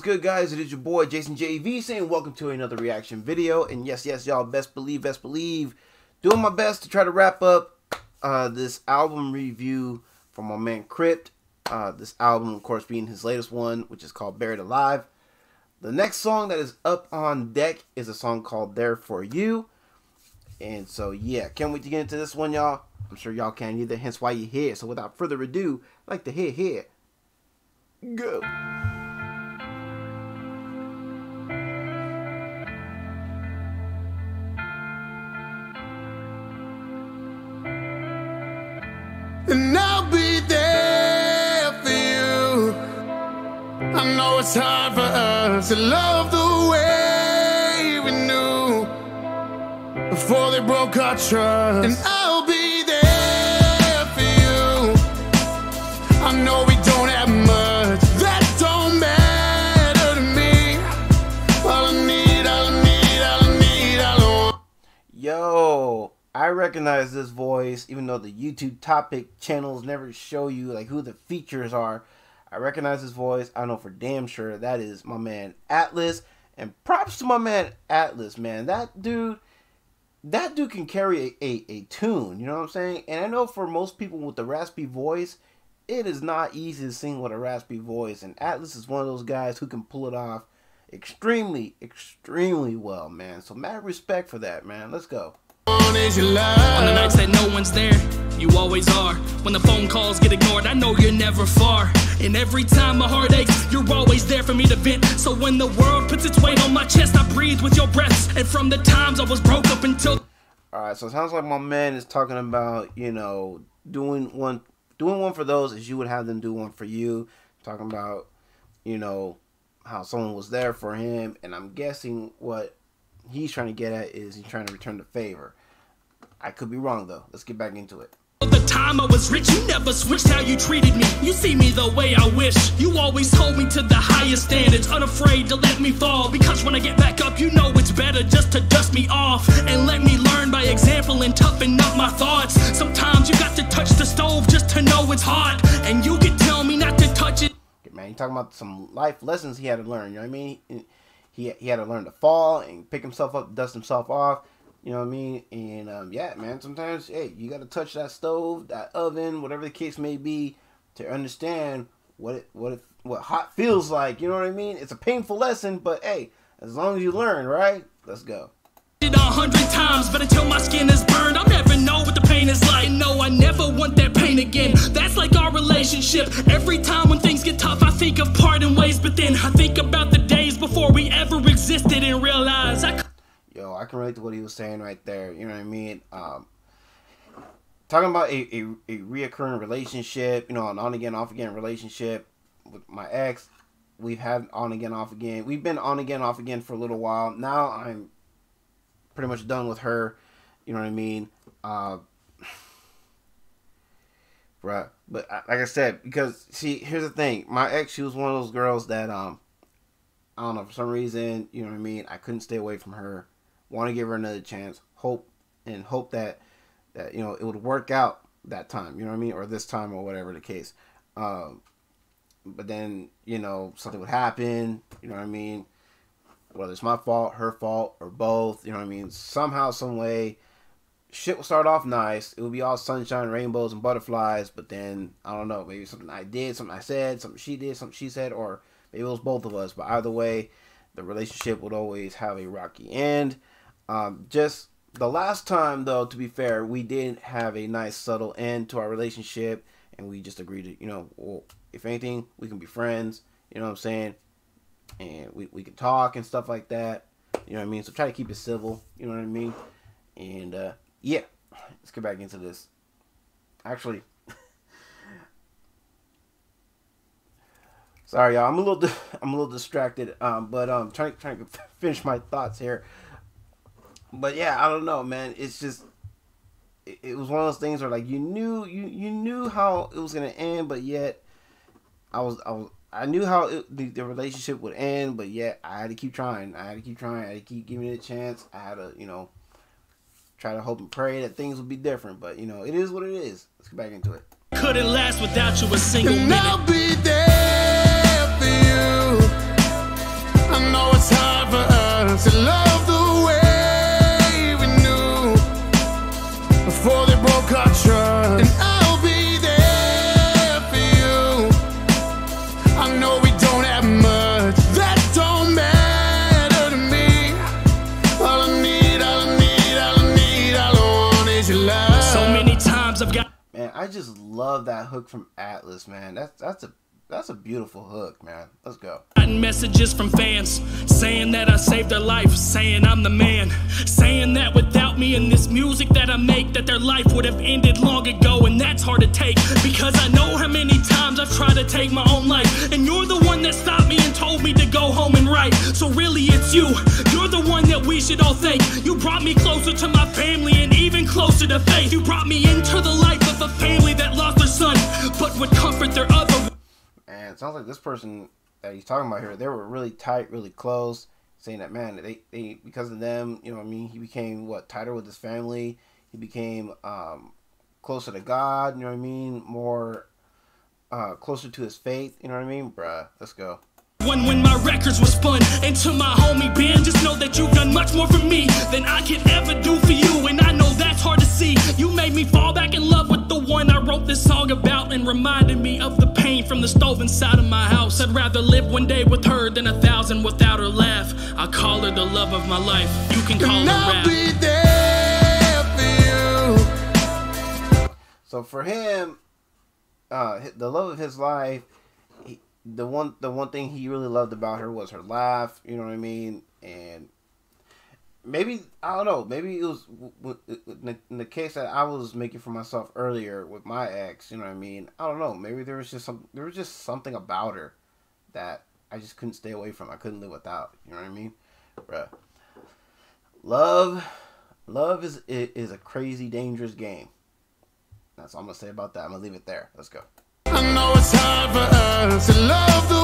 What's good guys? It is your boy Jason Jay V saying welcome to another reaction video. And yes, yes, y'all, best believe, best believe, doing my best to try to wrap up uh, this album review from my man Crypt. Uh, this album, of course, being his latest one, which is called Buried Alive. The next song that is up on deck is a song called There For You. And so, yeah, can't wait to get into this one, y'all. I'm sure y'all can either, hence why you're here. So without further ado, I'd like to hear here. Go. I know it's hard for us to love the way we knew before they broke our trust. And I'll be there for you. I know we don't have much, that don't matter to me. All I need, all I need, all I need, all I want. Yo, I recognize this voice, even though the YouTube topic channels never show you like who the features are. I recognize his voice. I know for damn sure that is my man Atlus. And props to my man Atlus, man. That dude, that dude can carry a, a, a tune. You know what I'm saying? And I know for most people with the raspy voice, it is not easy to sing with a raspy voice. And Atlus is one of those guys who can pull it off extremely, extremely well, man. So mad respect for that, man. Let's go. Want is your On the nights that no one's there, you always are. When the phone calls get ignored, I know you're never far. And every time my heart aches, you're always there for me to vent. So when the world puts its weight on my chest, I breathe with your breaths. And from the times I was broke up until All right, so it sounds like my man is talking about you know doing one doing one for those as you would have them do one for you. Talking about you know how someone was there for him, and I'm guessing what he's trying to get at is he's trying to return the favor. I could be wrong though. Let's get back into it. The time I was rich, you never switched how you treated me. You see me the way I wish. You always hold me to the highest standards, unafraid to let me fall. Because when I get back up, you know it's better just to dust me off and let me learn by example and toughen up my thoughts. Sometimes you got to touch the stove just to know it's hot, and you can tell me not to touch it. man. He's talking about some life lessons he had to learn. You know what I mean? He he had to learn to fall and pick himself up, dust himself off. You know what I mean? And um, yeah, man. Sometimes, hey, you got to touch that stove, that oven, whatever the case may be, to understand what it what it what hot feels like. You know what I mean? It's a painful lesson, but hey, as long as you learn, right? Let's go. a hundred times, but until my skin is burned, can relate to what he was saying right there. You know what I mean? Um, talking about a, a, a reoccurring relationship, you know, an on again, off again relationship with my ex. We've had on again, off again. We've been on again, off again for a little while. Now I'm pretty much done with her. You know what I mean? Uh, bruh. But I- like I said, because see, here's the thing. My ex, she was one of those girls that um, I don't know for some reason. You know what I mean? I couldn't stay away from her. Want to give her another chance. Hope and hope that that you know it would work out that time. You know what I mean? Or this time, or whatever the case. Um, but then you know something would happen. You know what I mean? Whether it's my fault, her fault, or both. You know what I mean? Somehow, some way shit will start off nice. It will be all sunshine, rainbows, and butterflies. But then I don't know, maybe something I did, something I said, something she did, something she said, or maybe it was both of us. But either way, the relationship would always have a rocky end. Um, just the last time, though, to be fair, we did have a nice subtle end to our relationship, and we just agreed to, you know, well, if anything, we can be friends. You know what I'm saying? And we we can talk and stuff like that. You know what I mean? So try to keep it civil. You know what I mean? And uh, yeah, let's get back into this. Actually, sorry y'all, I'm a little I'm a little distracted. Um, but um, trying trying to finish my thoughts here. But yeah, I don't know, man. It's just it, it was one of those things where like you knew you you knew how it was gonna end, but yet I was I was. I knew how it, the, the relationship would end, but yet I had to keep trying. I had to keep trying. I had to keep giving it a chance. I had to, you know, try to hope and pray that things would be different. But you know, it is what it is. Let's get back into it. Couldn't last without you a single And minute. I want is your love. So many times I've got. Man, I just love that hook from Atlus, man. That's that's a that's a beautiful hook, man. Let's go. Gotten messages from fans saying that I saved their life, saying I'm the man, saying that without me and this music that I make, that their life would have ended long ago, and that's hard to take because I know how many times I've tried to take my own life, told me to go home and write. So really, it's you. You're the one that we should all thank. You brought me closer to my family and even closer to faith. You brought me into the life of a family that lost their son, but would comfort their other. And it sounds like this person that he's talking about here, they were really tight, really close, saying that man, they, they because of them, you know what I mean, he became what, tighter with his family, he became um closer to God, you know what I mean, more uh closer to his faith, you know what I mean? Bruh, let's go. When when my records were spun into my homie band, just know that you've done much more for me than I could ever do for you, and I know that's hard to see. You made me fall back in love with the one I wrote this song about, and reminded me of the pain from the stove inside of my house. I'd rather live one day with her than a thousand without her laugh. I call her the love of my life. You can call And her I'll rap. be there for you. So for him, uh, the love of his life, he, the one the one thing he really loved about her was her laugh. You know what I mean? And maybe I don't know. Maybe it was in the case that I was making for myself earlier with my ex. You know what I mean? I don't know. Maybe there was just some there was just something about her that I just couldn't stay away from. I couldn't live without. You know what I mean, bruh? Love, love is is a crazy dangerous game. That's all I'm gonna say about that. I'm gonna leave it there. Let's go. Know it's hard for us to love the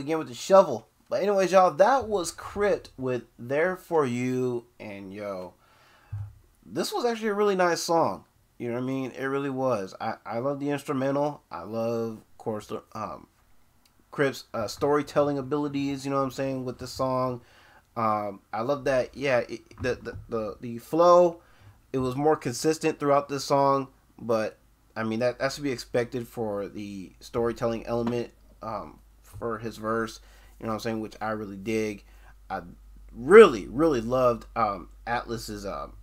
again with the shovel. But anyways, y'all, that was Crypt with "There for You" and yo. This was actually a really nice song. You know what I mean? It really was. I I love the instrumental. I love, of course, the um, Crypt's uh, storytelling abilities. You know what I'm saying with the song. Um, I love that. Yeah, it, the, the the the flow. It was more consistent throughout this song, but I mean that that's to be expected for the storytelling element um, for his verse. You know what I'm saying, which I really dig. I really really loved um, Atlus's um,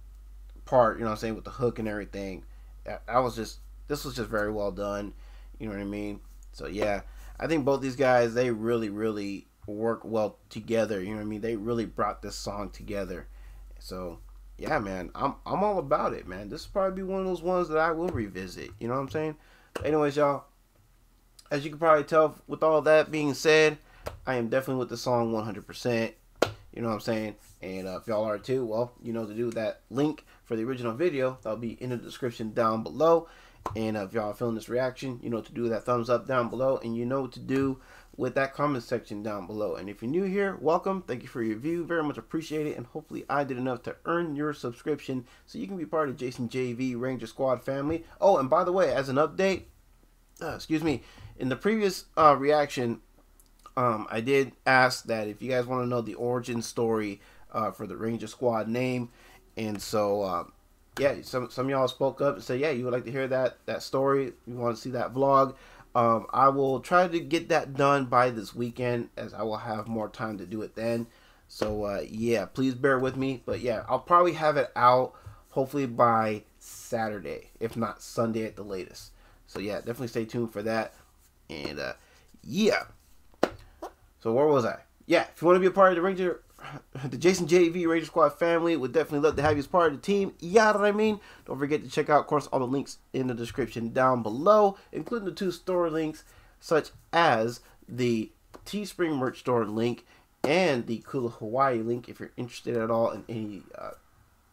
part. You know what I'm saying with the hook and everything. I, I was just this was just very well done. You know what I mean. So yeah, I think both these guys they really really work well together. You know what I mean. They really brought this song together. So yeah, man, I'm I'm all about it, man. This will probably be one of those ones that I will revisit. You know what I'm saying? But anyways, y'all, as you can probably tell, with all that being said, I am definitely with the song 100%. You know what I'm saying? And uh, if y'all are too, well, you know to do that link for the original video. That'll be in the description down below. And uh, if y'all are feeling this reaction, you know to do that thumbs up down below. And you know what to do with that comment section down below. And if you're new here, welcome. Thank you for your view. Very much appreciate it. And hopefully I did enough to earn your subscription so you can be part of Jason Jay V Ranger Squad family. Oh, and by the way, as an update, uh, excuse me, in the previous uh, reaction, um, I did ask that if you guys want to know the origin story uh, for the Ranger Squad name, and so um, yeah, some some y'all spoke up and said, yeah, you would like to hear that that story. You want to see that vlog. Um, I will try to get that done by this weekend, as I will have more time to do it then. So uh, yeah, please bear with me. But yeah, I'll probably have it out hopefully by Saturday, if not Sunday at the latest. So yeah, definitely stay tuned for that. And uh, yeah. So where was I? Yeah, if you want to be a part of the Ranger, the Jason Jay V Ranger Squad family, would definitely love to have you as part of the team. Know what I mean? Don't forget to check out, of course, all the links in the description down below, including the two store links such as the Teespring merch store link and the Kula Hawaii link if you're interested at all in any uh,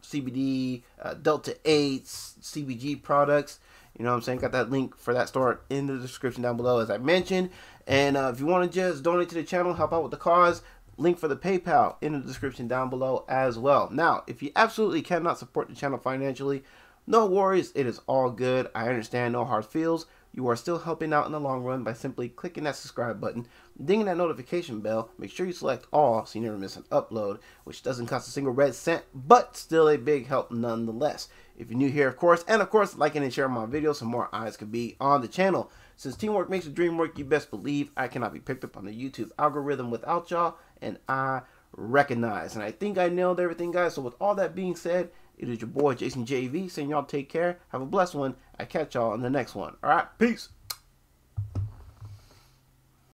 CBD, uh, Delta 8s, CBG products. You know what I'm saying? Got that link for that store in the description down below, as I mentioned. And uh, if you want to just donate to the channel, help out with the cause, link for the PayPal in the description down below as well. Now, if you absolutely cannot support the channel financially, no worries. It is all good. I understand no hard feels. You are still helping out in the long run by simply clicking that subscribe button, dinging that notification bell. Make sure you select all so you never miss an upload, which doesn't cost a single red cent, but still a big help nonetheless. If you're new here, of course, and of course, liking and sharing my videos so more eyes can be on the channel. Since teamwork makes the dream work, you best believe I cannot be picked up on the YouTube algorithm without y'all, and I recognize. And I think I nailed everything, guys. So with all that being said, it is your boy Jason Jay V saying y'all take care. Have a blessed one. I catch y'all in the next one. All right, peace.